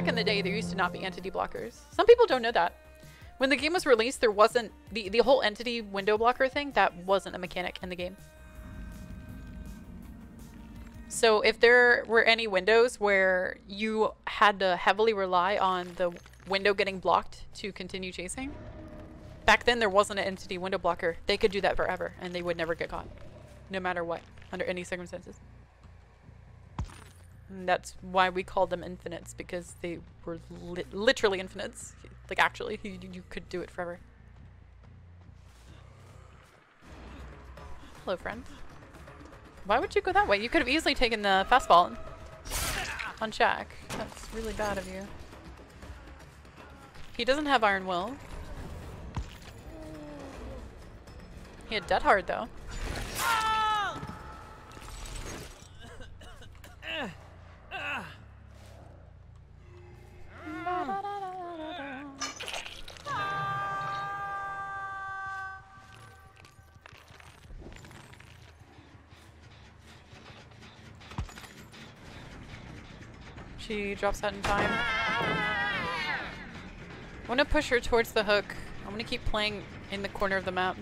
back in the day, there used to not be entity blockers. Some people don't know that. When the game was released, there wasn't the the whole entity window blocker thing. That wasn't a mechanic in the game. So if there were any windows where you had to heavily rely on the window getting blocked to continue chasing, back then there wasn't an entity window blocker. They could do that forever and they would never get caught, no matter what, under any circumstances. And that's why we called them infinites because they were li literally infinites. Like actually, you, you could do it forever. Hello, friend. Why would you go that way? You could have easily taken the fast vault on shack. That's really bad of you. He doesn't have Iron Will. He had Dead Hard though. She drops that in time. I want to push her towards the hook. I'm going to keep playing in the corner of the map.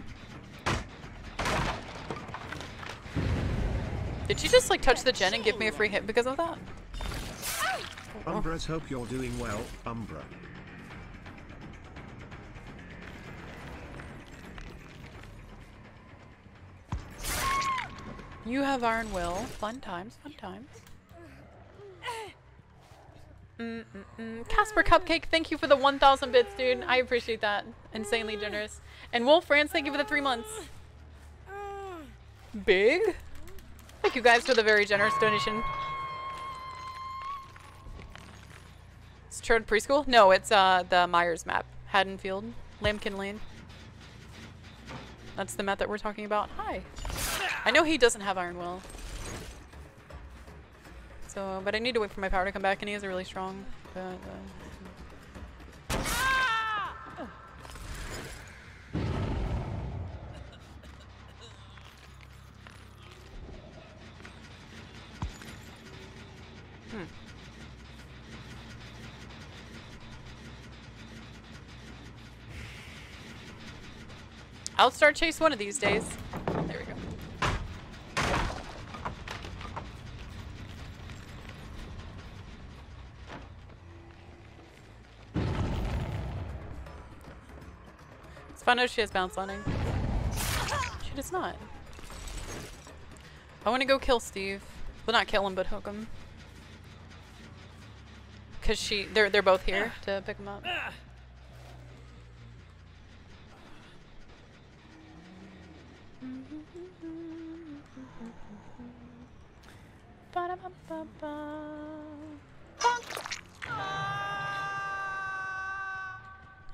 Did she just like touch the gen and give me a free hit because of that? Umbra's hope you're doing well, Umbra. You have Iron Will. Fun times, fun times. Mm -mm -mm. Casper Cupcake, thank you for the 1,000 bits, dude. I appreciate that. Insanely generous. And Wolf France, thank you for the three months. Big? Thank you guys for the very generous donation. It's Trode Preschool? No, it's uh, the Myers map. Haddonfield. Lampkin Lane. That's the map that we're talking about. Hi. I know he doesn't have Iron Will. So, but I need to wait for my power to come back, and he is a really strong. But, uh, hmm. I'll start chase one of these days. It's fun out she has bounce her. She does not. I want to go kill Steve. Well, not kill him, but hook him. Cause she, they're they're both here to pick him up.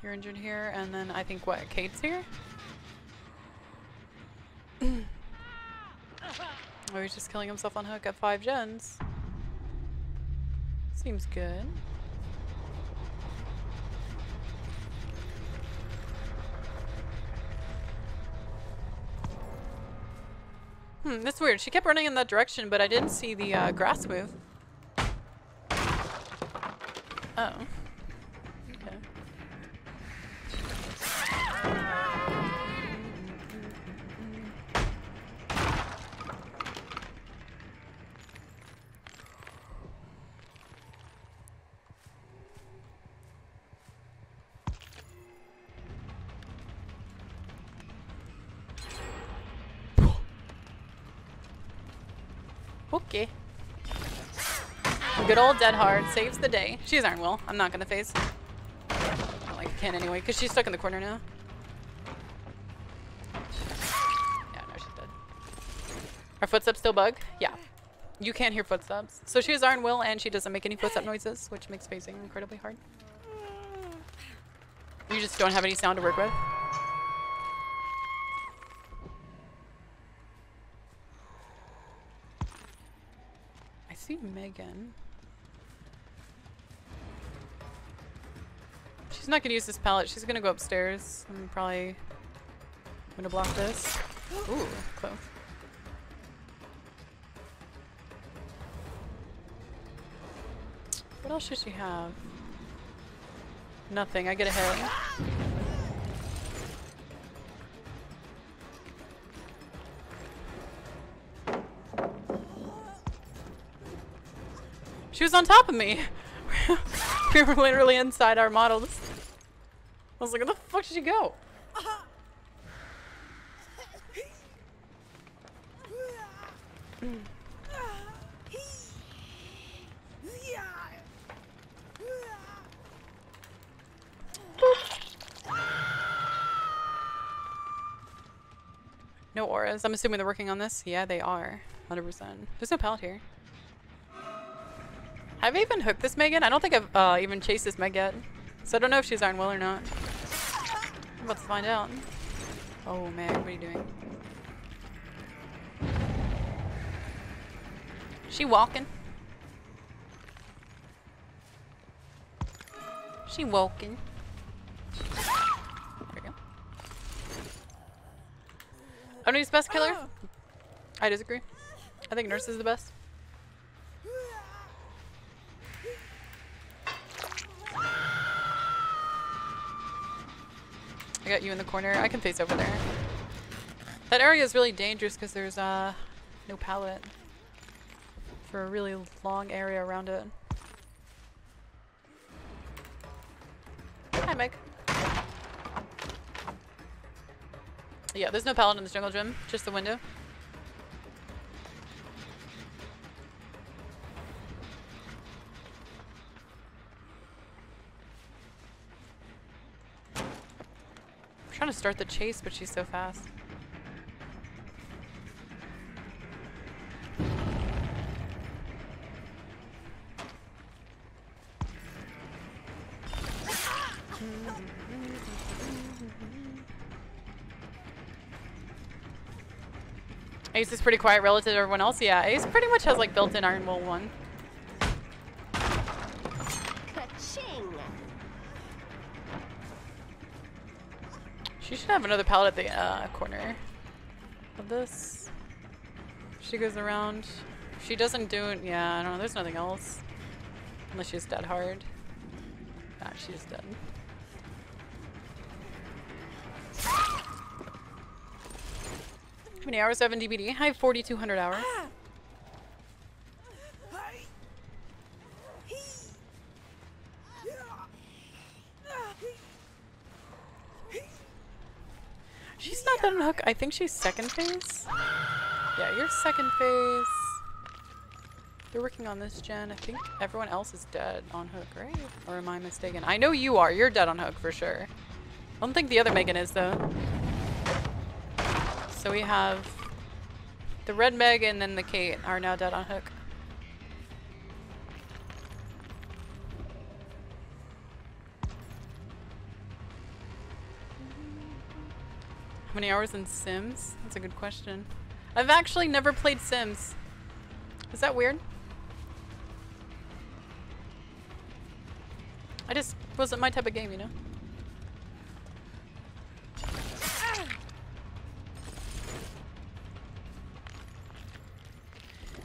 You're injured here, and then I think what, Kate's here? oh, he's just killing himself on hook at five gens. Seems good. Hmm, that's weird. She kept running in that direction, but I didn't see the uh, grass move. Oh. Good old Dead Hard saves the day. She's Iron Will. I'm not gonna phase. Don't like I can anyway, because she's stuck in the corner now. Yeah, no, she's dead. Our footsteps still bug? Yeah. You can't hear footsteps. So she has Iron Will and she doesn't make any footstep noises, which makes phasing incredibly hard. You just don't have any sound to work with. I see Megan. She's not gonna use this pallet. She's gonna go upstairs. I'm probably gonna block this. Ooh, close. What else should she have? Nothing. I get a hit. She was on top of me. we were literally inside our models. I was like, where the fuck did she go? No auras. I'm assuming they're working on this. Yeah, they are. 100%. There's no pallet here. Have I even hooked this Megan? I don't think I've uh, even chased this Meg yet. So I don't know if she's Iron Will or not. I'm about to find out. Oh, man, what are you doing? She walking? She walking? There we go. Oh, Only's best killer? Oh. I disagree. I think Nurse is the best. I got you in the corner. I can phase over there. That area is really dangerous because there's uh, no pallet for a really long area around it. Hi, Mike. Yeah, there's no pallet in this jungle gym, just the window. Trying to start the chase, but she's so fast. Ace is pretty quiet relative to everyone else. Yeah, Ace pretty much has like built-in Iron Will 1. Have another pallet at the uh, corner of this. She goes around. She doesn't do it. Yeah, I don't know. There's nothing else. Unless she's dead hard. Nah, she's dead. How many hours do I have in DBD? I have 4,200 hours. On hook. I think she's second phase. Yeah, you're second phase. They're working on this gen. I think everyone else is dead on hook, right? Or am I mistaken? I know you are. You're dead on hook for sure. I don't think the other Megan is though. So we have the red Meg and then the Kate are now dead on hook. Many hours in Sims? That's a good question. I've actually never played Sims. Is that weird? I just wasn't my type of game, you know?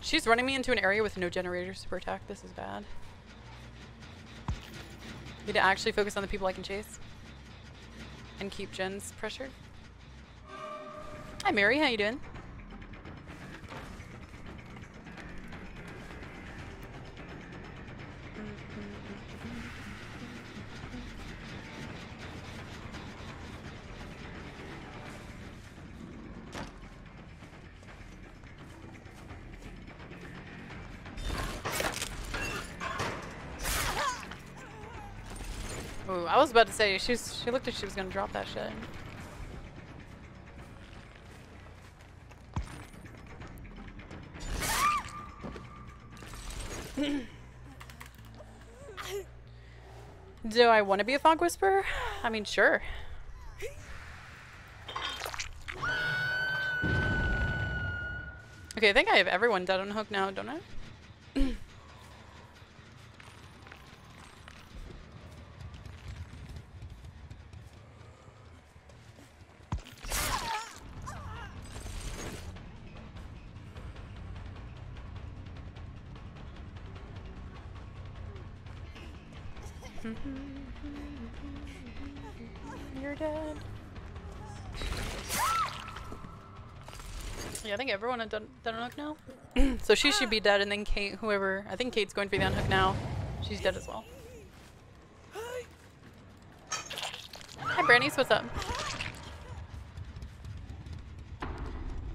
She's running me into an area with no generators for attack. This is bad. Need to actually focus on the people I can chase. And keep gens pressured. Hi Mary, how you doing? Ooh, I was about to say she's she looked like she was gonna drop that shit. Do I want to be a fog whisperer? I mean, sure. Okay, I think I have everyone dead on hook now, don't I? You're dead. Yeah, I think everyone had done, done unhook now. so she should be dead, and then Kate, whoever. I think Kate's going to be the unhook now. She's dead as well. Hi, Brannies. What's up?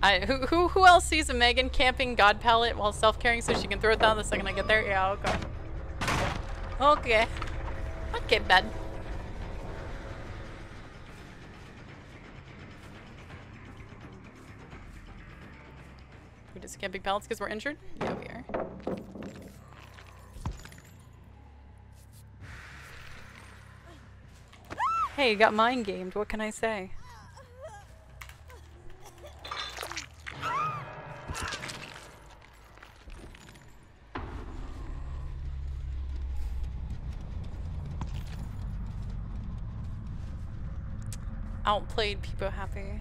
I, who, who, who else sees a Megan camping God pallet while self-caring so she can throw it down the second I get there? Yeah, okay. Okay. Okay, bad. We just can't camping pallets because we're injured? Yeah, we are. Hey, you got mind gamed. What can I say? Outplayed people happy.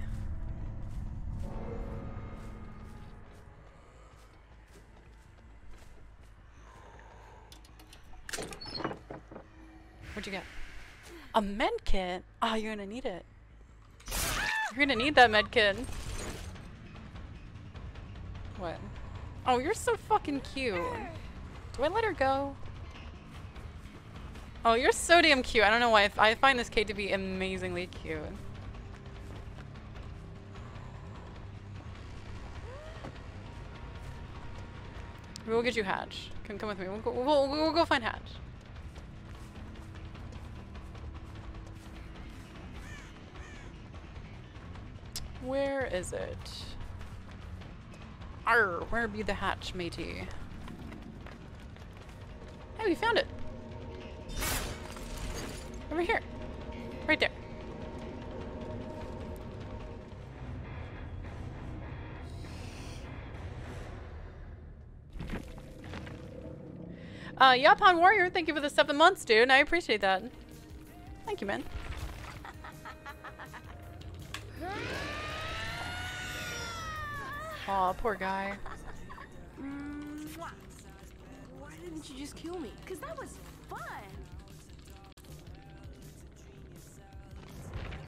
What'd you get? A med kit? Oh, you're gonna need it. You're gonna need that med kit. What? Oh, you're so fucking cute. Do I let her go? Oh, you're so damn cute. I don't know why. I find this Kate to be amazingly cute. We'll get you Hatch. Come, come with me. We'll go, we'll, we'll go find Hatch. Where is it? Arr, where be the hatch, matey? Hey, we found it. Over here. Uh, Yapon Warrior, thank you for the seven months, dude. I appreciate that. Thank you, man. Aw, poor guy. Why didn't you just kill me? Cause that was fun.